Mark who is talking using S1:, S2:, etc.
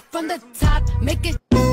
S1: out from the top, make it.